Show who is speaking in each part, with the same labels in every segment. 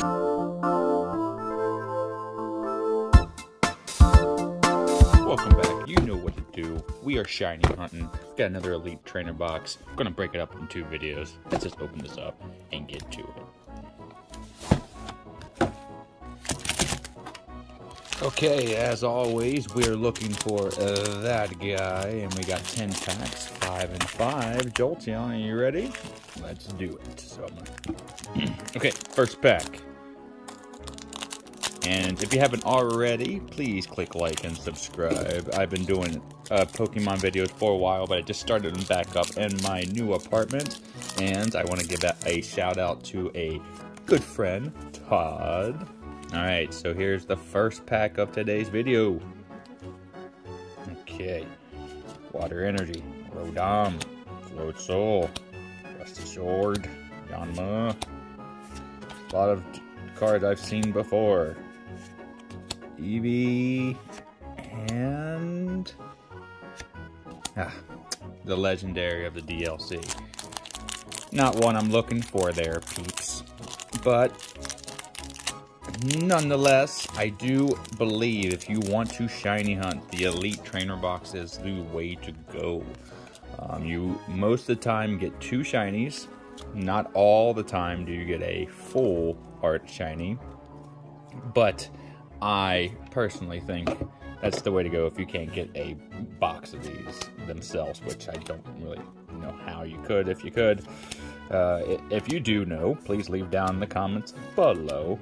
Speaker 1: Welcome back. You know what to do. We are shiny hunting. Got another elite trainer box. I'm gonna break it up in two videos. Let's just open this up and get to it. Okay, as always, we're looking for uh, that guy, and we got 10 packs, 5 and 5. Jolteon, are you ready? Let's do it. So, okay, first pack. And if you haven't already, please click like and subscribe. I've been doing uh, Pokemon videos for a while, but I just started them back up in my new apartment. And I want to give a shout out to a good friend, Todd. Alright, so here's the first pack of today's video. Okay. Water Energy, Rodam, Soul, Rusty Sword, Yanma. A lot of cards I've seen before. Eevee, and ah, the legendary of the DLC. Not one I'm looking for there, peeps. But nonetheless, I do believe if you want to shiny hunt, the Elite Trainer Box is the way to go. Um, you most of the time get two shinies. Not all the time do you get a full art shiny. But I personally think that's the way to go if you can't get a box of these themselves, which I don't really know how you could if you could. Uh, if you do know, please leave down in the comments below.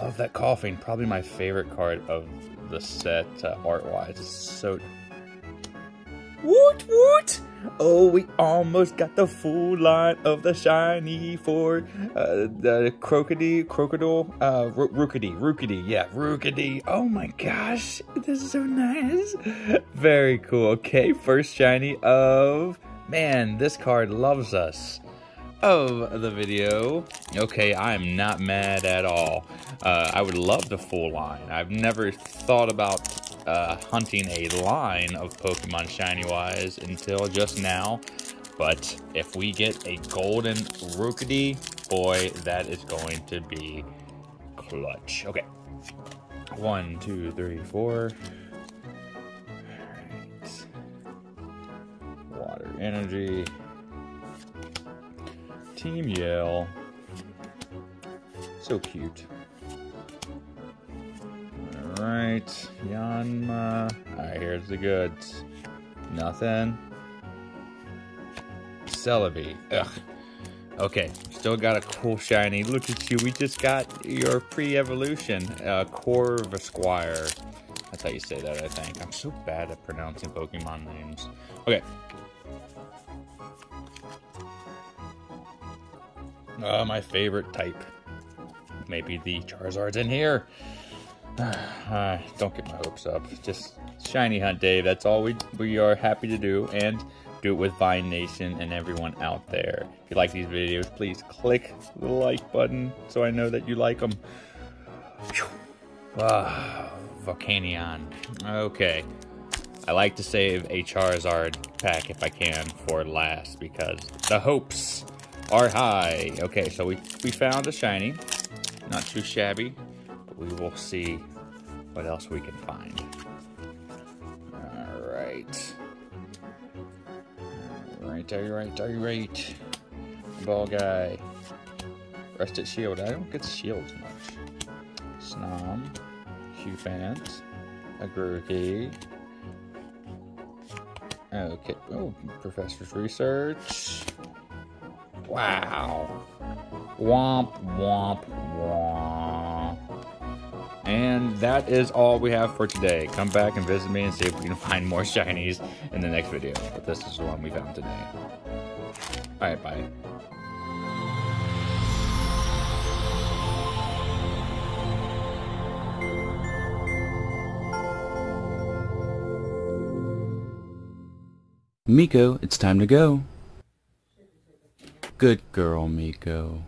Speaker 1: Love that Koffing, probably my favorite card of the set uh, art-wise. It's so... Woot woot! Oh, we almost got the full line of the shiny for uh, the crocodile, crocodile, uh, rookity, rookity, yeah, rookity. Oh my gosh, this is so nice. Very cool. Okay, first shiny of, man, this card loves us of the video. Okay, I'm not mad at all. Uh, I would love the full line. I've never thought about uh, hunting a line of Pokemon Shiny Wise until just now. But if we get a golden Rookity, boy, that is going to be clutch. Okay. One, two, three, four. Water energy. Team Yell. So cute. Alright, Yanma. Alright, here's the goods. Nothing. Celebi. Ugh. Okay, still got a cool shiny. Look at you, we just got your pre-evolution, uh, Corvisquire. That's how you say that, I think. I'm so bad at pronouncing Pokemon names. Okay. Uh, my favorite type. Maybe the Charizard's in here. Uh, don't get my hopes up. Just shiny hunt day. That's all we we are happy to do, and do it with Vine Nation and everyone out there. If you like these videos, please click the like button so I know that you like them. Ah, Volcanion. Okay. I like to save a Charizard pack if I can for last because the hopes are high. Okay, so we, we found a shiny. Not too shabby But we will see what else we can find. Alright, are you right? Are you right? Ball guy. Rusted shield. I don't get shields much. Snom. Cufant. A Grookey. Okay. Oh, Professor's Research. Wow. Womp, womp, womp. And that is all we have for today. Come back and visit me and see if we can find more shinies in the next video. But this is the one we found today. Alright, bye.
Speaker 2: Miko, it's time to go. Good girl, Miko.